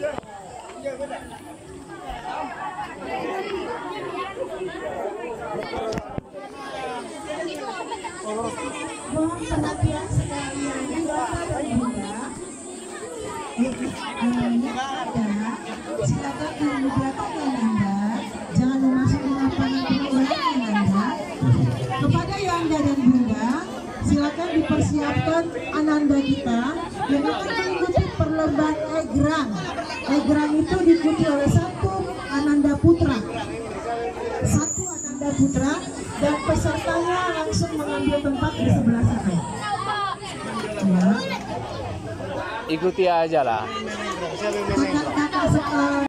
Mohon ada silakan Anda jangan memasuki Anda. Kepada yang ada dan Bunda, silakan dipersiapkan ananda kita yang akan mengikuti perlombaan egrang egrang itu diikuti oleh satu Ananda Putra satu Ananda Putra dan pesertanya langsung mengambil tempat di sebelah sana ya Ikuti aja lah. kakak-kakak sekalian